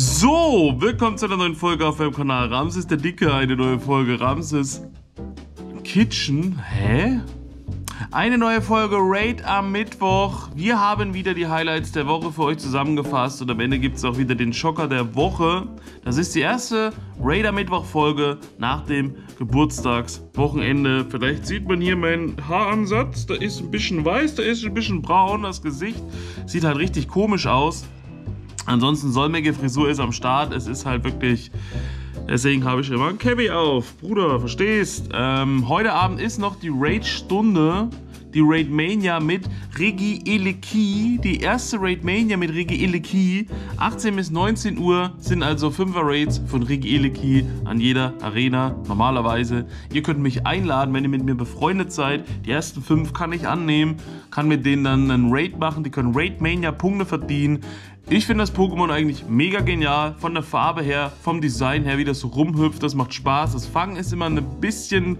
So, willkommen zu einer neuen Folge auf meinem Kanal Ramses der Dicke, eine neue Folge Ramses Kitchen. Hä? Eine neue Folge Raid am Mittwoch. Wir haben wieder die Highlights der Woche für euch zusammengefasst und am Ende gibt es auch wieder den Schocker der Woche. Das ist die erste Raid am Mittwoch Folge nach dem Geburtstagswochenende. Vielleicht sieht man hier meinen Haaransatz. Da ist ein bisschen weiß, da ist ein bisschen braun. Das Gesicht sieht halt richtig komisch aus. Ansonsten Solmecke Frisur ist am Start. Es ist halt wirklich. Deswegen habe ich immer ein Kevin auf. Bruder, verstehst? Ähm, heute Abend ist noch die Raid-Stunde. Die Raid Mania mit Regi Eleki. Die erste Raid Mania mit Regi Eleki. 18 bis 19 Uhr sind also 5er Raids von Regi Eleki an jeder Arena. Normalerweise. Ihr könnt mich einladen, wenn ihr mit mir befreundet seid. Die ersten 5 kann ich annehmen. Kann mit denen dann einen Raid machen. Die können Raid Mania Punkte verdienen. Ich finde das Pokémon eigentlich mega genial. Von der Farbe her, vom Design her, wie das so rumhüpft, das macht Spaß. Das Fangen ist immer ein bisschen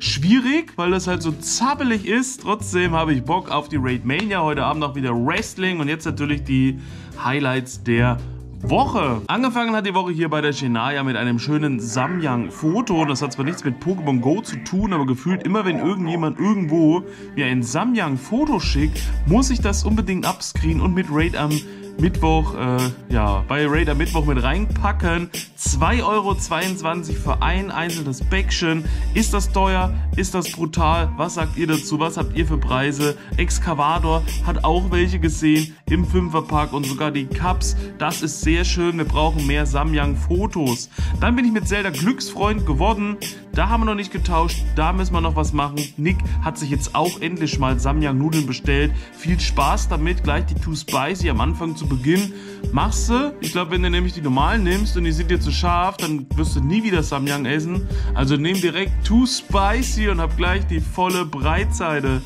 schwierig, weil das halt so zappelig ist. Trotzdem habe ich Bock auf die Raid Mania. Heute Abend auch wieder Wrestling und jetzt natürlich die Highlights der Woche. Angefangen hat die Woche hier bei der Shenaya mit einem schönen Samyang-Foto. Das hat zwar nichts mit Pokémon Go zu tun, aber gefühlt immer, wenn irgendjemand irgendwo mir ein Samyang-Foto schickt, muss ich das unbedingt upscreenen und mit Raid am Mittwoch, äh, ja, bei Raider Mittwoch mit reinpacken. 2,22 Euro für ein einzelnes Päckchen. Ist das teuer? Ist das brutal? Was sagt ihr dazu? Was habt ihr für Preise? Excavator hat auch welche gesehen im Fünferpack und sogar die Cups. Das ist sehr schön. Wir brauchen mehr Samyang-Fotos. Dann bin ich mit Zelda Glücksfreund geworden. Da haben wir noch nicht getauscht. Da müssen wir noch was machen. Nick hat sich jetzt auch endlich mal Samyang-Nudeln bestellt. Viel Spaß damit. Gleich die Too Spicy am Anfang zu zu Beginn machst du. Ich glaube, wenn du nämlich die normalen nimmst und die sind dir zu scharf, dann wirst du nie wieder Samyang essen. Also nimm direkt Too Spicy und hab gleich die volle Breitseite.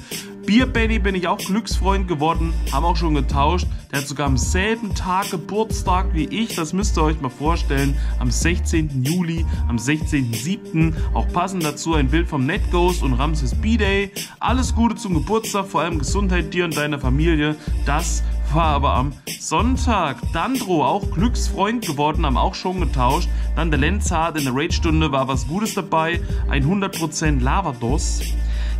Bier Benny bin ich auch Glücksfreund geworden, haben auch schon getauscht. Der hat sogar am selben Tag Geburtstag wie ich, das müsst ihr euch mal vorstellen. Am 16. Juli, am 16.07. Auch passend dazu ein Bild vom Netghost und Ramses B-Day. Alles Gute zum Geburtstag, vor allem Gesundheit dir und deiner Familie. Das war aber am Sonntag. Dandro, auch Glücksfreund geworden, haben auch schon getauscht. Dann der Lenzard in der Raid-Stunde war was Gutes dabei. Ein 100% Lavados.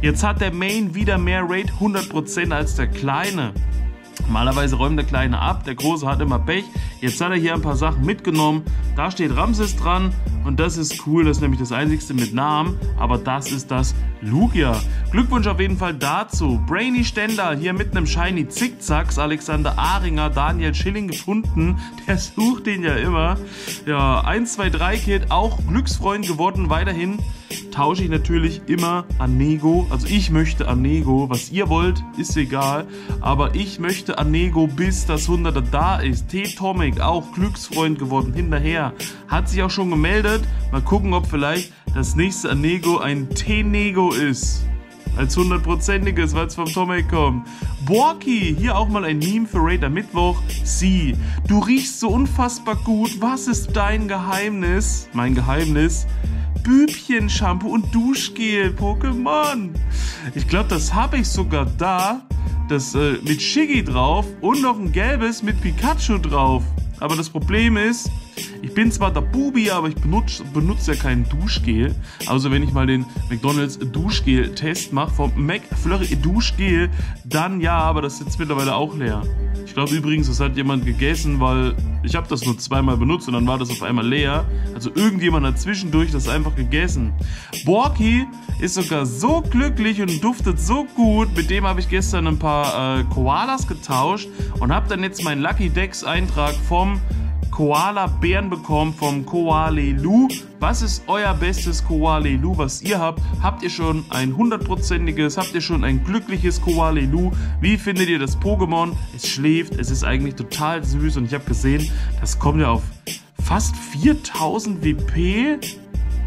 Jetzt hat der Main wieder mehr Raid 100% als der Kleine. Normalerweise räumt der Kleine ab, der Große hat immer Pech. Jetzt hat er hier ein paar Sachen mitgenommen. Da steht Ramses dran und das ist cool. Das ist nämlich das einzigste mit Namen, aber das ist das Lugia. Glückwunsch auf jeden Fall dazu. Brainy Stendal hier mit einem Shiny Zickzacks. Alexander Aringer, Daniel Schilling gefunden. Der sucht den ja immer. Ja, 1, 2, 3 Kid, auch Glücksfreund geworden weiterhin tausche ich natürlich immer Anego. Also ich möchte Anego. Was ihr wollt, ist egal. Aber ich möchte Anego, bis das 100er da ist. T-Tomic, auch Glücksfreund geworden, hinterher. Hat sich auch schon gemeldet. Mal gucken, ob vielleicht das nächste Anego ein T-Nego ist. Als hundertprozentiges, weil es vom Tomek kommt. Borki, hier auch mal ein Meme für Raider Mittwoch. Sie, du riechst so unfassbar gut. Was ist dein Geheimnis? Mein Geheimnis? Bübchen-Shampoo und Duschgel Pokémon. Ich glaube, das habe ich sogar da. Das äh, mit Shiggy drauf und noch ein gelbes mit Pikachu drauf. Aber das Problem ist, ich bin zwar der Bubi, aber ich benutze, benutze ja kein Duschgel. Also wenn ich mal den McDonalds Duschgel-Test mache vom McFlurry Duschgel, dann ja, aber das ist jetzt mittlerweile auch leer. Ich glaube übrigens, das hat jemand gegessen, weil ich habe das nur zweimal benutzt und dann war das auf einmal leer. Also irgendjemand hat zwischendurch das einfach gegessen. Borky ist sogar so glücklich und duftet so gut. Mit dem habe ich gestern ein paar äh, Koalas getauscht und habe dann jetzt meinen Lucky Dex Eintrag vom Koala-Bären bekommen vom Koalelu. Was ist euer bestes Koalelu, was ihr habt? Habt ihr schon ein hundertprozentiges, habt ihr schon ein glückliches Koalelu? Wie findet ihr das Pokémon? Es schläft, es ist eigentlich total süß und ich habe gesehen, das kommt ja auf fast 4000 WP.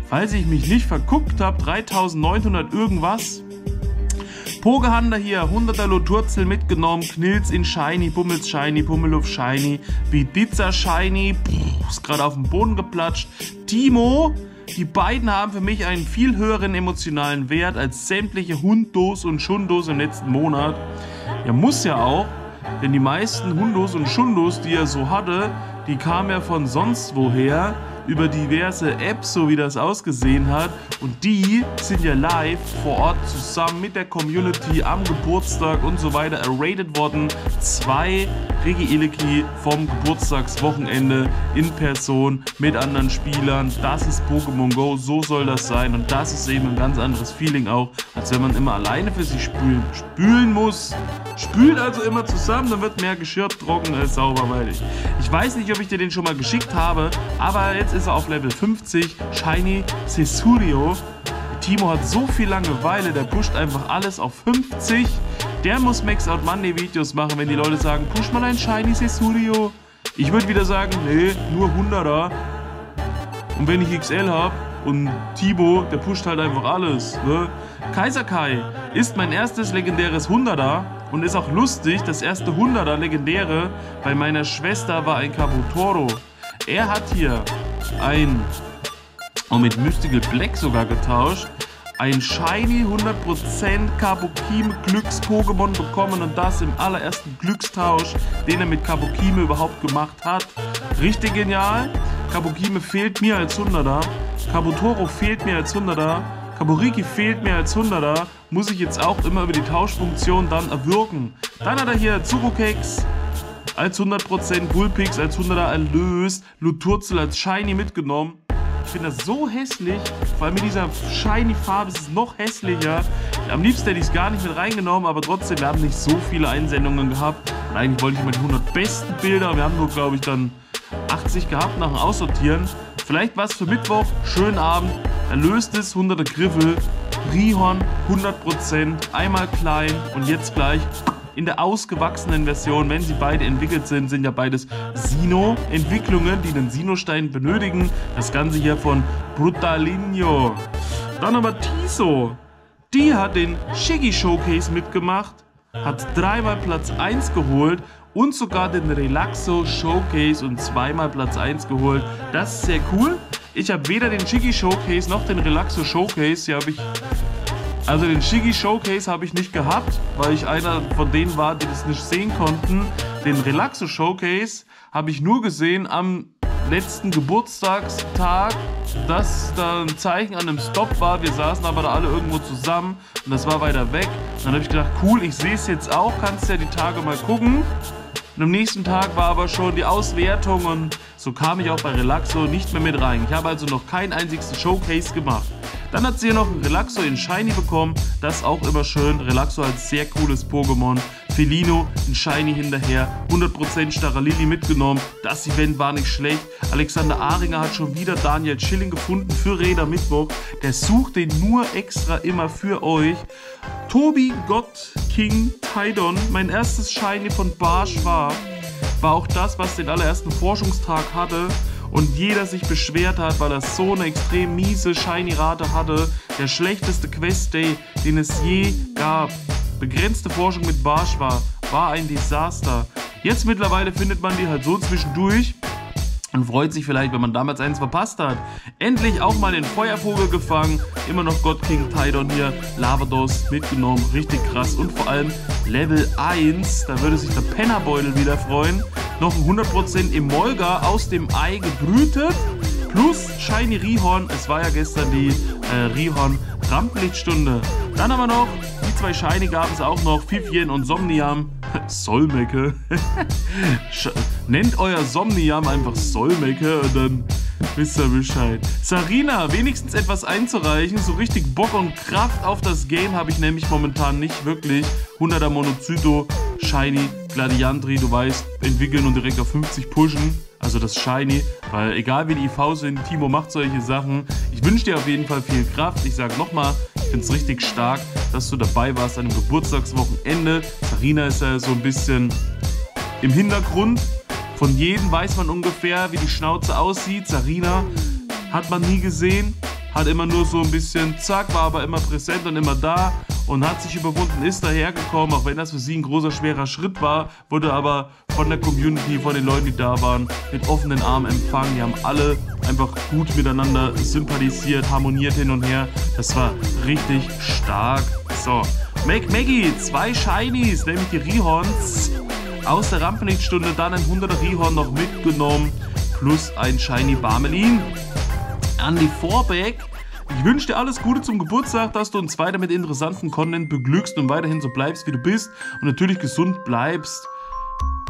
Falls ich mich nicht verguckt habe, 3900 irgendwas. Pogehander hier, 100er Loturzel mitgenommen, Knilz in Shiny, Bummels Shiny, Pummeluff Shiny, Biditza Shiny, pff, ist gerade auf den Boden geplatscht. Timo, die beiden haben für mich einen viel höheren emotionalen Wert als sämtliche Hundos und Schundos im letzten Monat. Er muss ja auch, denn die meisten Hundos und Schundos, die er so hatte, die kam ja von sonst woher über diverse Apps, so wie das ausgesehen hat. Und die sind ja live vor Ort zusammen mit der Community am Geburtstag und so weiter errated worden. Zwei Regi Iliki vom Geburtstagswochenende in Person mit anderen Spielern. Das ist Pokémon Go, so soll das sein. Und das ist eben ein ganz anderes Feeling auch, als wenn man immer alleine für sich spülen, spülen muss. Spült also immer zusammen, dann wird mehr Geschirr trocken als sauber, meine ich. Ich weiß nicht, ob ich dir den schon mal geschickt habe, aber jetzt ist er auf Level 50. Shiny Cesurio. Timo hat so viel Langeweile, der pusht einfach alles auf 50. Der muss Max Out Monday Videos machen, wenn die Leute sagen, push mal ein Shiny Cesurio. Ich würde wieder sagen, nee, nur 100er. Und wenn ich XL habe und Timo, der pusht halt einfach alles. Ne? Kaiser Kai ist mein erstes legendäres 100er und ist auch lustig. Das erste 100er legendäre bei meiner Schwester war ein Kabutoro. Er hat hier ein, und mit Mystical Black sogar getauscht, ein Shiny 100% Kabukime Glücks-Pokémon bekommen und das im allerersten Glückstausch, den er mit Kabukime überhaupt gemacht hat. Richtig genial. Kabukime fehlt mir als 100er. Kabutoro fehlt mir als 100er. Kaburiki fehlt mir als 100er. Muss ich jetzt auch immer über die Tauschfunktion dann erwirken. Dann hat er hier Zurukex als 100%, Bullpix als 100er erlöst, Luturzel als Shiny mitgenommen. Ich finde das so hässlich. Allem mit dieser shiny Farbe ist es noch hässlicher. Am liebsten hätte ich es gar nicht mit reingenommen, aber trotzdem, wir haben nicht so viele Einsendungen gehabt. Und eigentlich wollte ich mal die 100 besten Bilder. Wir haben nur, glaube ich, dann 80 gehabt nach dem Aussortieren. Vielleicht was für Mittwoch. Schönen Abend. Erlöstes 100er Griffel. Rihorn 100%. Einmal klein und jetzt gleich in der ausgewachsenen Version, wenn sie beide entwickelt sind, sind ja beides Sino-Entwicklungen, die den Sino-Stein benötigen. Das Ganze hier von Brutalinho. Dann aber Tiso. Die hat den Shiggy Showcase mitgemacht, hat dreimal Platz 1 geholt und sogar den Relaxo Showcase und zweimal Platz 1 geholt. Das ist sehr cool. Ich habe weder den Shiggy Showcase noch den Relaxo Showcase. Hier habe ich also den Shiggy Showcase habe ich nicht gehabt, weil ich einer von denen war, die das nicht sehen konnten. Den Relaxo Showcase habe ich nur gesehen am letzten Geburtstagstag, dass da ein Zeichen an einem Stop war. Wir saßen aber da alle irgendwo zusammen und das war weiter weg. Und dann habe ich gedacht, cool, ich sehe es jetzt auch, kannst ja die Tage mal gucken. Und am nächsten Tag war aber schon die Auswertung und so kam ich auch bei Relaxo nicht mehr mit rein. Ich habe also noch keinen einzigen Showcase gemacht. Dann hat sie hier noch ein Relaxo in Shiny bekommen. Das auch immer schön. Relaxo als sehr cooles Pokémon. Felino in Shiny hinterher. 100% Staralili mitgenommen. Das Event war nicht schlecht. Alexander Aringer hat schon wieder Daniel Schilling gefunden für Räder Mittwoch. Der sucht den nur extra immer für euch. Tobi Gott King Tidon. Mein erstes Shiny von Barsch war. War auch das, was den allerersten Forschungstag hatte und jeder sich beschwert hat, weil er so eine extrem miese Shiny-Rate hatte. Der schlechteste Quest-Day, den es je gab. Begrenzte Forschung mit Barsch war, war ein Desaster. Jetzt mittlerweile findet man die halt so zwischendurch und freut sich vielleicht, wenn man damals eins verpasst hat. Endlich auch mal den Feuervogel gefangen. Immer noch God King Tidon hier. Lavados mitgenommen. Richtig krass. Und vor allem Level 1. Da würde sich der Pennerbeutel wieder freuen. Noch ein 100% Emolga aus dem Ei gebrütet. Plus Shiny Rihorn. Es war ja gestern die äh, Rihorn Rampenlichtstunde. Dann haben wir noch, zwei Shiny gab es auch noch. Fifien und Somniam. Solmecke. Nennt euer Somniam einfach Solmecke und dann wisst ihr Bescheid. Sarina, wenigstens etwas einzureichen. So richtig Bock und Kraft auf das Game habe ich nämlich momentan nicht wirklich. 100er Monozyto, Shiny, Gladiantri, du weißt, entwickeln und direkt auf 50 pushen. Also das Shiny, weil egal wie die IV sind, Timo macht solche Sachen. Ich wünsche dir auf jeden Fall viel Kraft. Ich sage nochmal, finde es richtig stark, dass du dabei warst an einem Geburtstagswochenende. Sarina ist ja so ein bisschen im Hintergrund. Von jedem weiß man ungefähr, wie die Schnauze aussieht. Sarina hat man nie gesehen, hat immer nur so ein bisschen zack, war aber immer präsent und immer da und hat sich überwunden, ist dahergekommen, auch wenn das für sie ein großer, schwerer Schritt war, wurde aber von der Community, von den Leuten, die da waren, mit offenen Armen empfangen. Die haben alle einfach gut miteinander sympathisiert, harmoniert hin und her. Das war richtig stark. So, Make Maggie, zwei Shinies, nämlich die Rihons aus der Rampenlichtstunde dann ein 100er Rihorn noch mitgenommen, plus ein Shiny Barmelin. Andy Vorbeck, ich wünsche dir alles Gute zum Geburtstag, dass du uns weiter mit interessanten Content beglückst und weiterhin so bleibst, wie du bist und natürlich gesund bleibst.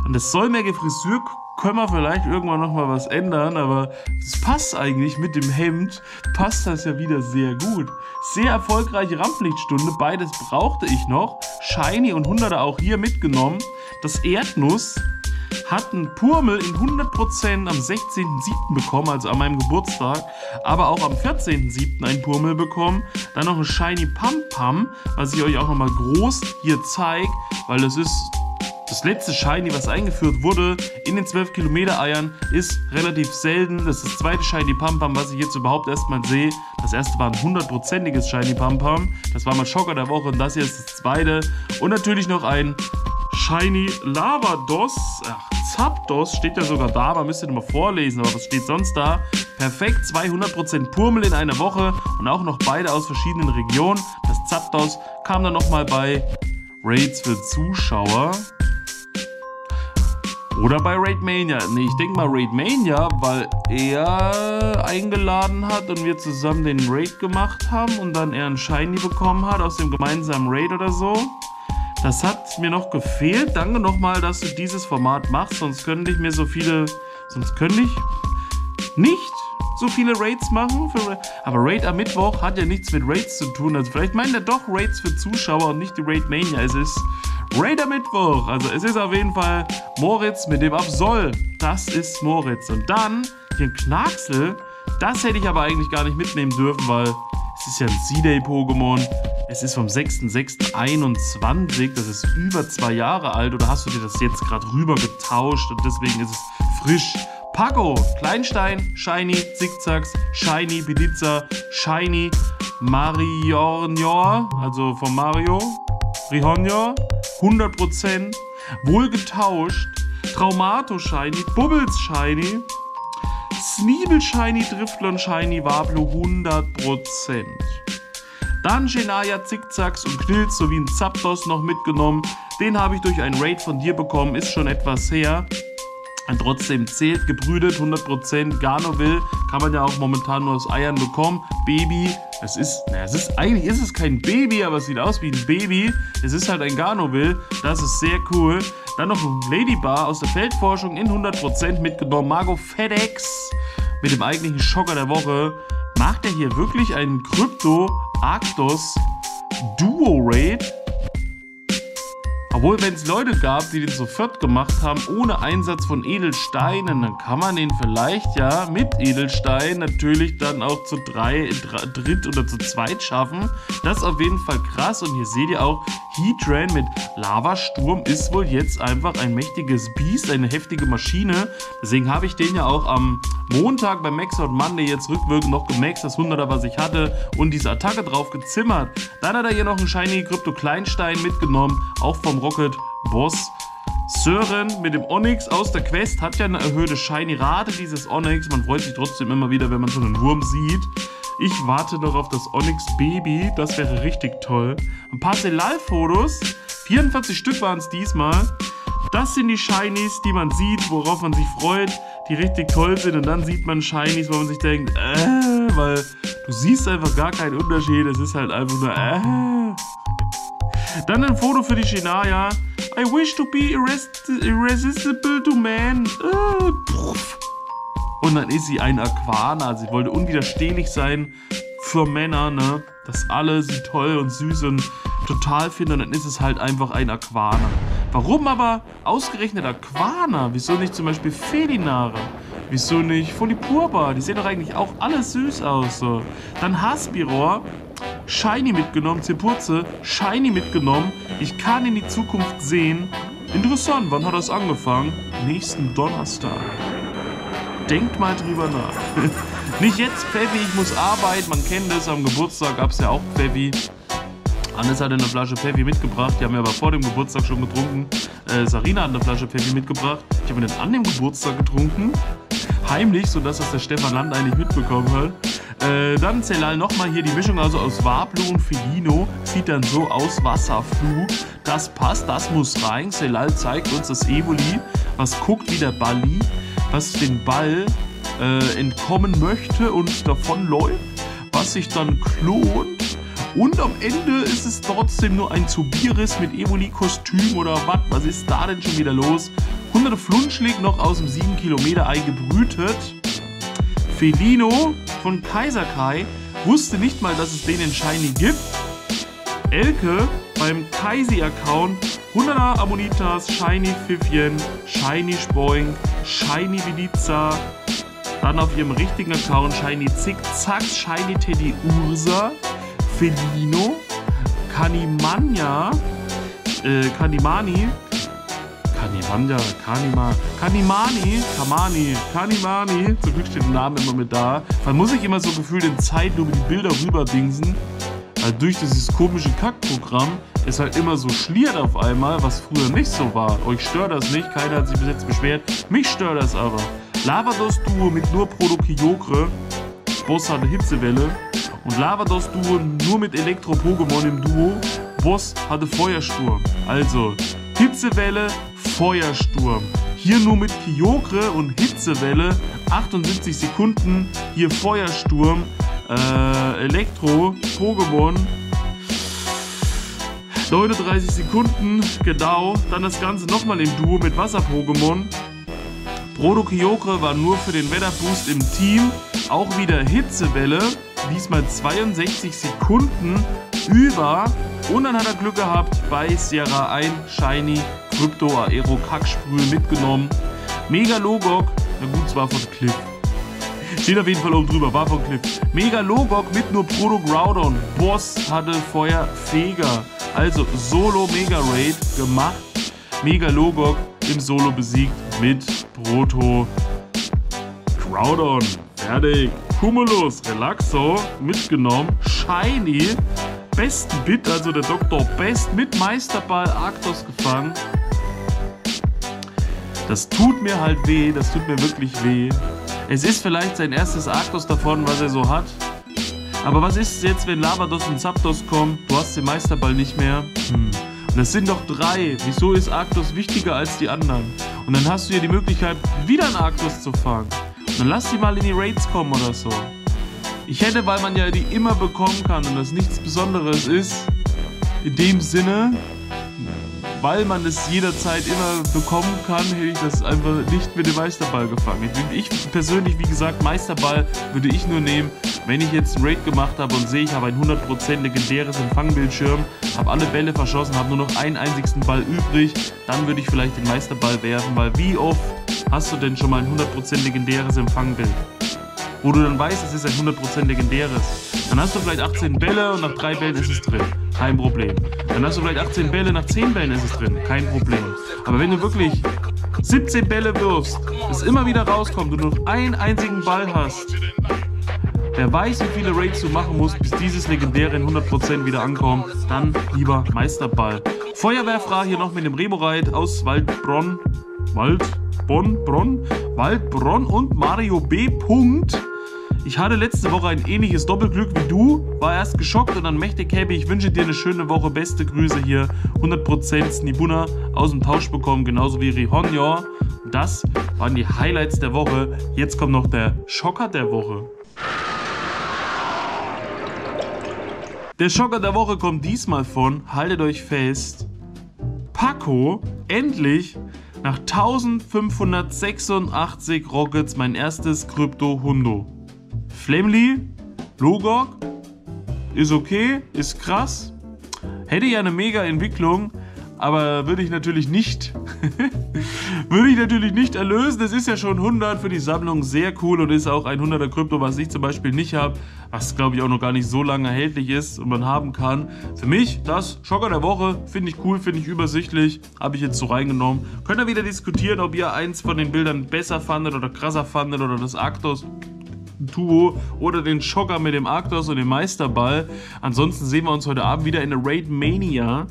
Und das säumige Frisur können wir vielleicht irgendwann nochmal was ändern, aber es passt eigentlich mit dem Hemd, passt das ja wieder sehr gut. Sehr erfolgreiche Rampenlichtstunde, beides brauchte ich noch. Shiny und 100er auch hier mitgenommen. Das Erdnuss hat einen Purmel in 100% am 16.07. bekommen, also an meinem Geburtstag, aber auch am 14.07. einen Purmel bekommen. Dann noch ein Shiny Pam Pam, was ich euch auch nochmal groß hier zeige, weil das ist das letzte Shiny, was eingeführt wurde in den 12 Kilometer Eiern, ist relativ selten. Das ist das zweite Shiny Pam Pam, was ich jetzt überhaupt erstmal sehe. Das erste war ein hundertprozentiges Shiny Pam Pam. Das war mein Schocker der Woche und das hier ist das zweite. Und natürlich noch ein Shiny Lavados. Ach, Zapdos steht ja sogar da. Man müsste mal vorlesen, aber was steht sonst da? Perfekt, 200% Purmel in einer Woche und auch noch beide aus verschiedenen Regionen. Das Zapdos kam dann nochmal bei Raids für Zuschauer. Oder bei Raidmania. Nee, ich denke mal Raidmania, weil er eingeladen hat und wir zusammen den Raid gemacht haben und dann er einen Shiny bekommen hat aus dem gemeinsamen Raid oder so. Das hat mir noch gefehlt. Danke nochmal, dass du dieses Format machst, sonst könnte ich mir so viele... Sonst könnte ich nicht so viele Raids machen. Für, aber Raid am Mittwoch hat ja nichts mit Raids zu tun. Also vielleicht meint er doch Raids für Zuschauer und nicht die Raid Mania. Es ist Raider Mittwoch. Also es ist auf jeden Fall Moritz mit dem Absol. Das ist Moritz. Und dann hier ein Knacksel. Das hätte ich aber eigentlich gar nicht mitnehmen dürfen, weil es ist ja ein C-Day-Pokémon. Es ist vom 6.6.21. Das ist über zwei Jahre alt. Oder hast du dir das jetzt gerade rüber getauscht und deswegen ist es frisch? Paco, Kleinstein, Shiny, Zickzacks, Shiny, Pizza, Shiny, Mariornior, also von Mario, Rihonio, 100%, wohl getauscht, Traumato Shiny, Bubbles Shiny, Sneebel Shiny, Driftlon Shiny, Wablo 100%. Dann Genaya, Zickzacks und Knilz sowie ein Zapdos noch mitgenommen. Den habe ich durch ein Raid von dir bekommen, ist schon etwas her. Und trotzdem zählt, gebrütet, 100%. Garnoville kann man ja auch momentan nur aus Eiern bekommen. Baby, es ist, naja, es ist, eigentlich ist es kein Baby, aber es sieht aus wie ein Baby. Es ist halt ein Garnoville, das ist sehr cool. Dann noch ein Ladybar aus der Feldforschung in 100% mitgenommen. Margot FedEx mit dem eigentlichen Schocker der Woche. Macht er hier wirklich einen Krypto Arctos Duo Raid? Obwohl, wenn es Leute gab, die den sofort gemacht haben, ohne Einsatz von Edelsteinen, dann kann man den vielleicht ja mit Edelstein natürlich dann auch zu drei, dritt oder zu zweit schaffen. Das ist auf jeden Fall krass. Und hier seht ihr auch, Heatran mit Lavasturm ist wohl jetzt einfach ein mächtiges Biest, eine heftige Maschine. Deswegen habe ich den ja auch am Montag beim Max Out Monday jetzt rückwirkend noch gemaxt, das 100er, was ich hatte, und diese Attacke drauf gezimmert. Dann hat er hier noch einen Shiny Krypto Kleinstein mitgenommen, auch vom Rocket Boss. Sören mit dem Onyx aus der Quest hat ja eine erhöhte Shiny-Rate, dieses Onyx. Man freut sich trotzdem immer wieder, wenn man so einen Wurm sieht. Ich warte noch auf das Onyx Baby, das wäre richtig toll. Ein paar Selal-Fotos, 44 Stück waren es diesmal. Das sind die Shinies, die man sieht, worauf man sich freut, die richtig toll sind. Und dann sieht man Shinies, wo man sich denkt, äh, weil du siehst einfach gar keinen Unterschied. Es ist halt einfach nur, äh. Dann ein Foto für die Shinaya. I wish to be irresistible to man. Äh, und dann ist sie ein Aquana. Sie wollte unwiderstehlich sein für Männer, ne? Dass alle sie toll und süß und total finden. Und dann ist es halt einfach ein Aquana. Warum aber ausgerechnet Aquana? Wieso nicht zum Beispiel Felinare? Wieso nicht Folipurba? Die sehen doch eigentlich auch alle süß aus. So. Dann Haspiror. Shiny mitgenommen, Zepurze, Shiny mitgenommen. Ich kann in die Zukunft sehen. Interessant, wann hat das angefangen? Nächsten Donnerstag. Denkt mal drüber nach. Nicht jetzt, Pfeffi, ich muss arbeiten. Man kennt es, am Geburtstag gab es ja auch Pfeffi. Hannes hatte eine Flasche Pfeffi mitgebracht. Die haben wir aber vor dem Geburtstag schon getrunken. Äh, Sarina hat eine Flasche Pfeffi mitgebracht. Ich habe den an dem Geburtstag getrunken. Heimlich, sodass das der Stefan Land eigentlich mitbekommen hat. Äh, dann Celal nochmal hier die Mischung also aus Wablu und Felino. Sieht dann so aus, Wasserflug. Das passt, das muss rein. Celal zeigt uns das Evoli, was guckt wie der Balli, was den Ball äh, entkommen möchte und davonläuft, was sich dann klont. Und am Ende ist es trotzdem nur ein Zubiris mit Evoli-Kostüm oder was? Was ist da denn schon wieder los? 100 Flunschlig noch aus dem 7 Kilometer Ei gebrütet. Felino von Kaiserkai wusste nicht mal, dass es den in Shiny gibt. Elke beim Kaisi-Account 100er Ammonitas, Shiny Pfiffchen, Shiny Spoing, Shiny Biliza. Dann auf ihrem richtigen Account Shiny Zickzack, Shiny Teddy Ursa, Felino, Kanimania, äh, Kanimani, Kanimanja, Kanima, Kanimani, Kamani, Kanimani. Zum Glück steht der Name immer mit da. Man muss sich immer so gefühlt in Zeit nur mit die Bilder rüberdingsen. Weil durch dieses komische Kackprogramm ist halt immer so schliert auf einmal, was früher nicht so war. Euch stört das nicht, keiner hat sich bis jetzt beschwert. Mich stört das aber. Lavados-Duo mit nur Prodokyokre. Boss hatte Hitzewelle. Und Lavados-Duo nur mit Elektro-Pokémon im Duo. Boss hatte Feuersturm. Also, Hitzewelle, Feuersturm. Hier nur mit Kyogre und Hitzewelle 78 Sekunden. Hier Feuersturm, äh, Elektro, Pokémon 39 Sekunden, genau. Dann das Ganze nochmal im Duo mit Wasser-Pokémon. Proto Kyogre war nur für den Wetterboost im Team. Auch wieder Hitzewelle. Diesmal 62 Sekunden über. Und dann hat er Glück gehabt bei Sierra ein Shiny Krypto Aero Kacksprühe mitgenommen. Mega Logok, na gut, es war von Cliff. Steht auf jeden Fall oben drüber, war von Cliff. Mega Logok mit nur Proto Groudon. Boss hatte Feuer Feger. Also Solo Mega Raid gemacht. Mega Logok im Solo besiegt mit Proto Groudon. Fertig. Cumulus Relaxo mitgenommen. Shiny. Besten Bit, also der Dr. Best mit Meisterball Arctos gefangen. Das tut mir halt weh, das tut mir wirklich weh. Es ist vielleicht sein erstes Arctos davon, was er so hat. Aber was ist jetzt, wenn Lavados und Zapdos kommen? Du hast den Meisterball nicht mehr. Hm. Und das sind doch drei. Wieso ist Arctos wichtiger als die anderen? Und dann hast du ja die Möglichkeit, wieder einen Arctos zu fangen. Und dann lass die mal in die Raids kommen oder so. Ich hätte, weil man ja die immer bekommen kann und das nichts Besonderes ist, in dem Sinne, weil man es jederzeit immer bekommen kann, hätte ich das einfach nicht mit dem Meisterball gefangen. Ich, ich persönlich, wie gesagt, Meisterball würde ich nur nehmen, wenn ich jetzt einen Raid gemacht habe und sehe, ich habe ein 100% legendäres Empfangbildschirm, habe alle Bälle verschossen, habe nur noch einen einzigen Ball übrig, dann würde ich vielleicht den Meisterball werfen, weil wie oft hast du denn schon mal ein 100% legendäres Empfangbild? Wo du dann weißt, es ist ein 100% legendäres. Dann hast du vielleicht 18 Bälle und nach 3 Bällen ist es drin. Kein Problem. Dann hast du vielleicht 18 Bälle, nach 10 Bällen ist es drin. Kein Problem. Aber wenn du wirklich 17 Bälle wirfst, es immer wieder rauskommt und du noch einen einzigen Ball hast, Wer weiß, wie viele Raids du machen musst, bis dieses legendäre in 100% wieder ankommt, dann lieber Meisterball. Feuerwehrfrage hier noch mit dem Remo-Ride aus Waldbronn. Wald, Bonn, Bronn, Waldbronn und Mario B. Punkt. Ich hatte letzte Woche ein ähnliches Doppelglück wie du, war erst geschockt und dann mächtig happy. Ich wünsche dir eine schöne Woche, beste Grüße hier. 100% Snibuna aus dem Tausch bekommen, genauso wie Rihonyor. Das waren die Highlights der Woche. Jetzt kommt noch der Schocker der Woche. Der Schocker der Woche kommt diesmal von, haltet euch fest, Paco, endlich nach 1586 Rockets mein erstes Krypto-Hundo. Flamely, Logok, ist okay, ist krass. Hätte ja eine mega Entwicklung, aber würde ich natürlich nicht, würde ich natürlich nicht erlösen. Das ist ja schon 100 für die Sammlung, sehr cool und ist auch ein 100er Krypto, was ich zum Beispiel nicht habe, was glaube ich auch noch gar nicht so lange erhältlich ist und man haben kann. Für mich das Schocker der Woche, finde ich cool, finde ich übersichtlich, habe ich jetzt so reingenommen. Könnt ihr wieder diskutieren, ob ihr eins von den Bildern besser fandet oder krasser fandet oder das Duo oder den Schocker mit dem Arctos und dem Meisterball. Ansonsten sehen wir uns heute Abend wieder in der Raid Mania.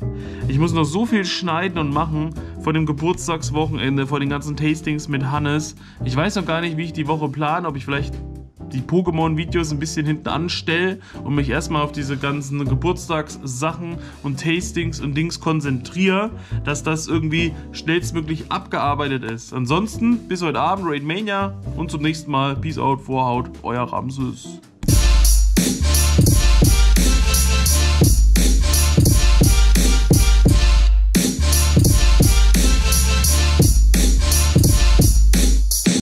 Ich muss noch so viel schneiden und machen vor dem Geburtstagswochenende, vor den ganzen Tastings mit Hannes. Ich weiß noch gar nicht, wie ich die Woche plane, ob ich vielleicht die Pokémon-Videos ein bisschen hinten anstelle und mich erstmal auf diese ganzen Geburtstagssachen und Tastings und Dings konzentriere, dass das irgendwie schnellstmöglich abgearbeitet ist. Ansonsten bis heute Abend Raid Mania und zum nächsten Mal. Peace out, Vorhaut, euer Ramses.